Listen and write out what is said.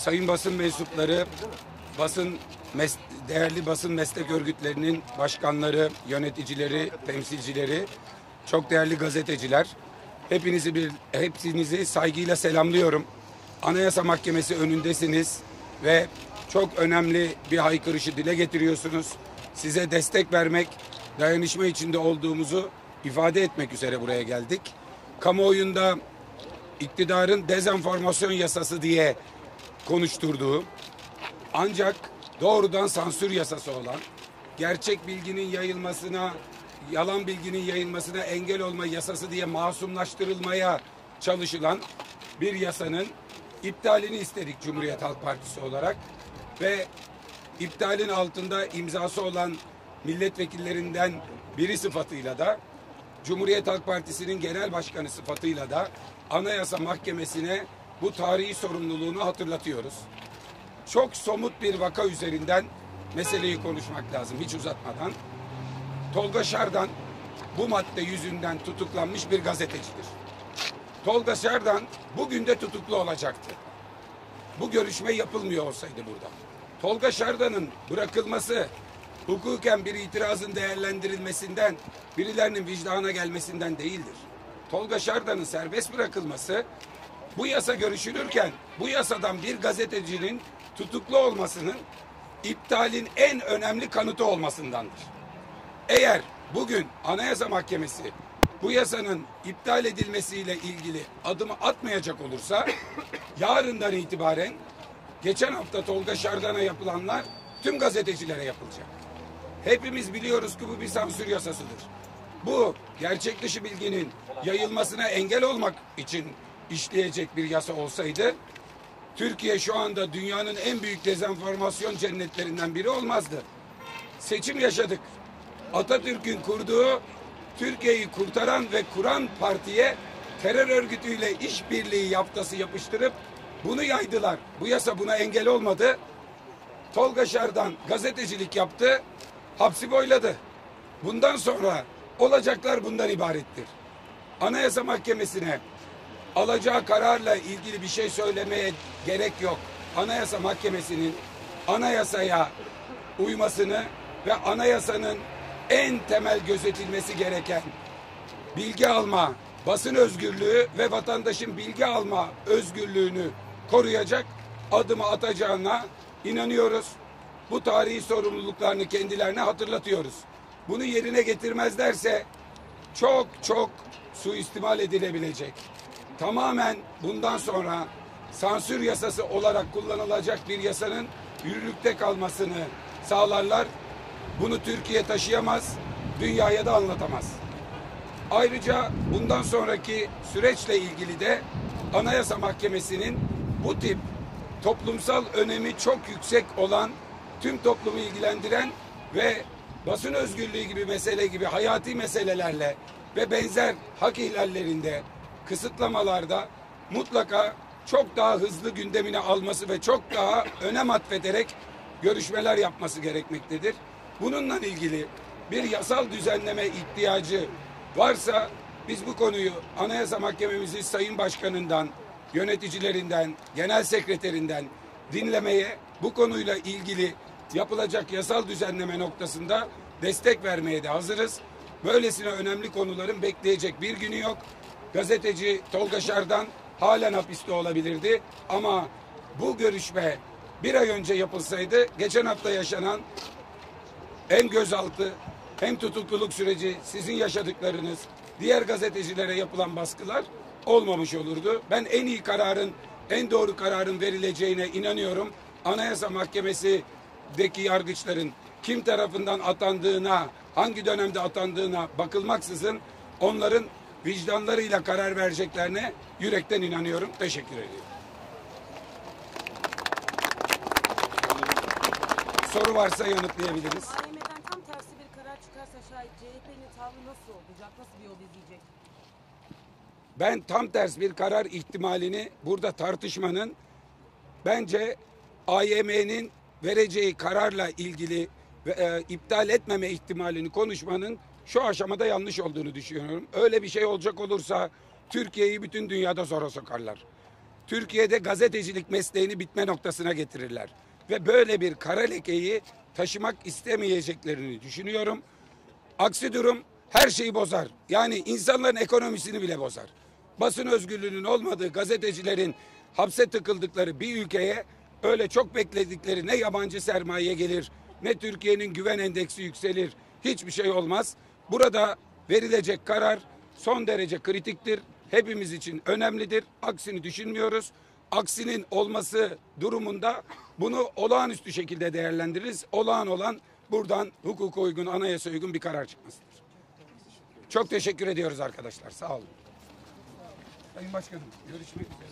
sayın basın mensupları, basın mes- değerli basın meslek örgütlerinin başkanları, yöneticileri, temsilcileri, çok değerli gazeteciler, hepinizi bir hepinizi saygıyla selamlıyorum. Anayasa Mahkemesi önündesiniz ve çok önemli bir haykırışı dile getiriyorsunuz. Size destek vermek, dayanışma içinde olduğumuzu ifade etmek üzere buraya geldik. Kamuoyunda iktidarın dezenformasyon yasası diye konuşturduğu ancak doğrudan sansür yasası olan gerçek bilginin yayılmasına yalan bilginin yayılmasına engel olma yasası diye masumlaştırılmaya çalışılan bir yasanın iptalini istedik Cumhuriyet Halk Partisi olarak ve iptalin altında imzası olan milletvekillerinden biri sıfatıyla da Cumhuriyet Halk Partisi'nin genel başkanı sıfatıyla da Anayasa Mahkemesi'ne bu tarihi sorumluluğunu hatırlatıyoruz. Çok somut bir vaka üzerinden meseleyi konuşmak lazım hiç uzatmadan. Tolga Şardan bu madde yüzünden tutuklanmış bir gazetecidir. Tolga Şardan bugün de tutuklu olacaktı. Bu görüşme yapılmıyor olsaydı burada. Tolga Şardan'ın bırakılması hukuken bir itirazın değerlendirilmesinden, birilerinin vicdana gelmesinden değildir. Tolga Şardan'ın serbest bırakılması bu yasa görüşülürken bu yasadan bir gazetecinin tutuklu olmasının iptalin en önemli kanıtı olmasındandır. Eğer bugün Anayasa Mahkemesi bu yasanın iptal edilmesiyle ilgili adımı atmayacak olursa yarından itibaren geçen hafta Tolga Şardan'a yapılanlar tüm gazetecilere yapılacak. Hepimiz biliyoruz ki bu bir sansür yasasıdır. Bu gerçek dışı bilginin yayılmasına engel olmak için işleyecek bir yasa olsaydı Türkiye şu anda dünyanın en büyük dezenformasyon cennetlerinden biri olmazdı. Seçim yaşadık. Atatürk'ün kurduğu Türkiye'yi kurtaran ve kuran partiye terör örgütüyle işbirliği yaftası yapıştırıp bunu yaydılar. Bu yasa buna engel olmadı. Tolga Şardan gazetecilik yaptı, hapsi boyladı. Bundan sonra olacaklar bundan ibarettir. Anayasa Mahkemesi'ne alacağı kararla ilgili bir şey söylemeye gerek yok. Anayasa Mahkemesi'nin anayasaya uymasını ve anayasanın en temel gözetilmesi gereken bilgi alma, basın özgürlüğü ve vatandaşın bilgi alma özgürlüğünü koruyacak adımı atacağına inanıyoruz. Bu tarihi sorumluluklarını kendilerine hatırlatıyoruz. Bunu yerine getirmezlerse çok çok suistimal edilebilecek. Tamamen bundan sonra sansür yasası olarak kullanılacak bir yasanın yürürlükte kalmasını sağlarlar. Bunu Türkiye taşıyamaz, dünyaya da anlatamaz. Ayrıca bundan sonraki süreçle ilgili de Anayasa Mahkemesi'nin bu tip toplumsal önemi çok yüksek olan, tüm toplumu ilgilendiren ve basın özgürlüğü gibi mesele gibi hayati meselelerle ve benzer hak ihlallerinde, kısıtlamalarda mutlaka çok daha hızlı gündemine alması ve çok daha önem atfederek görüşmeler yapması gerekmektedir. Bununla ilgili bir yasal düzenleme ihtiyacı varsa biz bu konuyu Anayasa Mahkememizi Sayın Başkanından, yöneticilerinden, genel sekreterinden dinlemeye, bu konuyla ilgili yapılacak yasal düzenleme noktasında destek vermeye de hazırız. Böylesine önemli konuların bekleyecek bir günü yok. Gazeteci Tolga Şardan halen hapiste olabilirdi ama bu görüşme bir ay önce yapılsaydı geçen hafta yaşanan hem gözaltı hem tutukluluk süreci sizin yaşadıklarınız diğer gazetecilere yapılan baskılar olmamış olurdu. Ben en iyi kararın en doğru kararın verileceğine inanıyorum. Anayasa Mahkemesi'deki yargıçların kim tarafından atandığına, hangi dönemde atandığına bakılmaksızın onların vicdanlarıyla karar vereceklerine yürekten inanıyorum. Teşekkür ediyorum. Soru varsa yanıtlayabiliriz. AYM'den tam tersi bir karar çıkarsa şayet CHP'nin tavrı nasıl olacak? Nasıl bir yol izleyecek? Ben tam ters bir karar ihtimalini burada tartışmanın bence AYM'nin vereceği kararla ilgili ve e, iptal etmeme ihtimalini konuşmanın şu aşamada yanlış olduğunu düşünüyorum. Öyle bir şey olacak olursa Türkiye'yi bütün dünyada zora sokarlar. Türkiye'de gazetecilik mesleğini bitme noktasına getirirler. Ve böyle bir kara lekeyi taşımak istemeyeceklerini düşünüyorum. Aksi durum her şeyi bozar. Yani insanların ekonomisini bile bozar. Basın özgürlüğünün olmadığı gazetecilerin hapse tıkıldıkları bir ülkeye öyle çok bekledikleri ne yabancı sermaye gelir ne Türkiye'nin güven endeksi yükselir. Hiçbir şey olmaz. Burada verilecek karar son derece kritiktir. Hepimiz için önemlidir. Aksini düşünmüyoruz. Aksinin olması durumunda bunu olağanüstü şekilde değerlendiririz. Olağan olan buradan hukuka uygun, anayasa uygun bir karar çıkmasıdır. Çok teşekkür ediyoruz arkadaşlar. Sağ olun. Sayın Başkanım görüşmek üzere.